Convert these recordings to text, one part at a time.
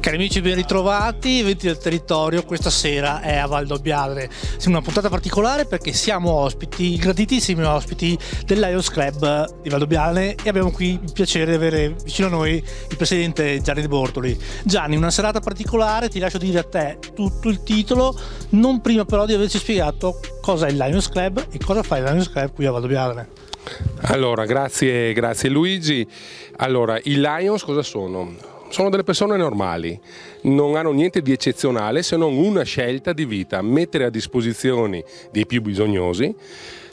Cari amici, ben ritrovati, eventi del territorio, questa sera è a Valdobbiadene. Siamo una puntata particolare perché siamo ospiti, graditissimi ospiti del Lions Club di Valdobbiadene e abbiamo qui il piacere di avere vicino a noi il presidente Gianni De Bortoli. Gianni, una serata particolare, ti lascio dire a te tutto il titolo, non prima però di averci spiegato cosa è il Lions Club e cosa fa il Lions Club qui a Valdobbiadene. Allora, grazie, grazie Luigi. Allora, i Lions cosa sono? Sono delle persone normali, non hanno niente di eccezionale se non una scelta di vita, mettere a disposizione dei più bisognosi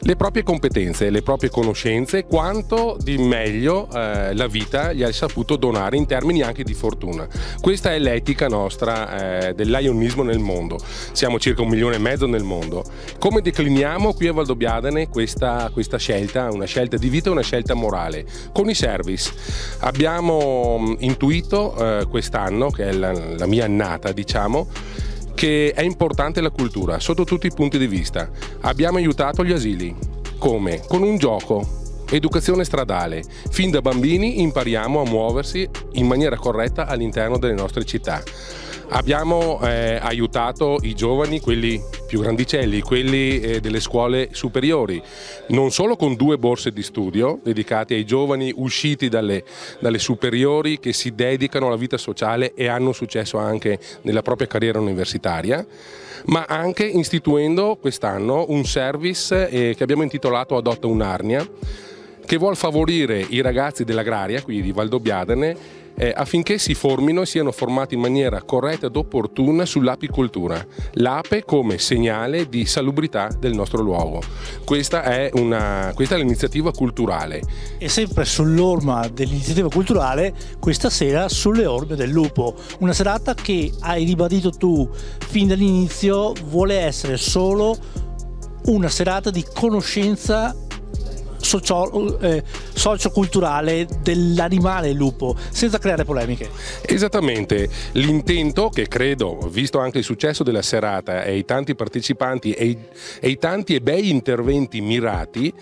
le proprie competenze, le proprie conoscenze, quanto di meglio eh, la vita gli ha saputo donare in termini anche di fortuna. Questa è l'etica nostra eh, del lionismo nel mondo. Siamo circa un milione e mezzo nel mondo. Come decliniamo qui a Valdobbiadene questa, questa scelta, una scelta di vita e una scelta morale? Con i service. Abbiamo mm, intuito eh, quest'anno, che è la, la mia annata, diciamo, che è importante la cultura sotto tutti i punti di vista. Abbiamo aiutato gli asili. Come? Con un gioco. Educazione stradale. Fin da bambini impariamo a muoversi in maniera corretta all'interno delle nostre città. Abbiamo eh, aiutato i giovani, quelli più grandicelli, quelli eh, delle scuole superiori, non solo con due borse di studio dedicate ai giovani usciti dalle, dalle superiori che si dedicano alla vita sociale e hanno successo anche nella propria carriera universitaria, ma anche istituendo quest'anno un service eh, che abbiamo intitolato Adotta un'Arnia, che vuole favorire i ragazzi dell'agraria, quindi di Valdobbiadene, eh, affinché si formino e siano formati in maniera corretta ed opportuna sull'apicoltura. L'ape come segnale di salubrità del nostro luogo. Questa è, una, questa è l'iniziativa culturale. E sempre sull'orma dell'iniziativa culturale, questa sera sulle orme del lupo. Una serata che hai ribadito tu fin dall'inizio vuole essere solo una serata di conoscenza socio, eh, socioculturale dell'animale lupo, senza creare polemiche. Esattamente, l'intento che credo, visto anche il successo della serata e i tanti partecipanti e i, e i tanti e bei interventi mirati,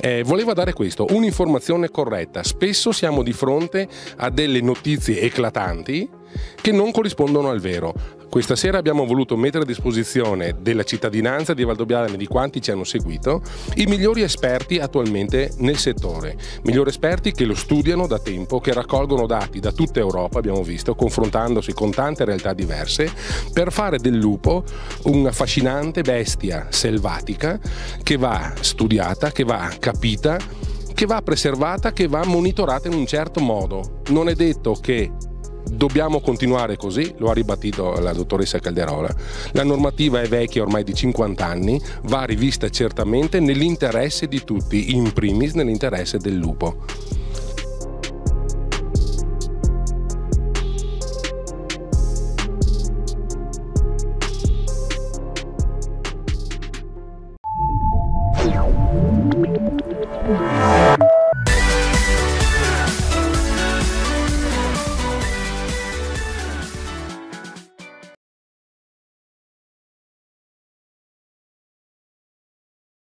eh, voleva dare questo, un'informazione corretta. Spesso siamo di fronte a delle notizie eclatanti che non corrispondono al vero. Questa sera abbiamo voluto mettere a disposizione della cittadinanza di Valdobbiadene e di quanti ci hanno seguito i migliori esperti attualmente nel settore, migliori esperti che lo studiano da tempo, che raccolgono dati da tutta Europa, abbiamo visto, confrontandosi con tante realtà diverse, per fare del lupo una affascinante bestia selvatica che va studiata, che va capita che va preservata, che va monitorata in un certo modo. Non è detto che Dobbiamo continuare così, lo ha ribadito la dottoressa Calderola. La normativa è vecchia ormai di 50 anni, va rivista certamente nell'interesse di tutti, in primis nell'interesse del lupo.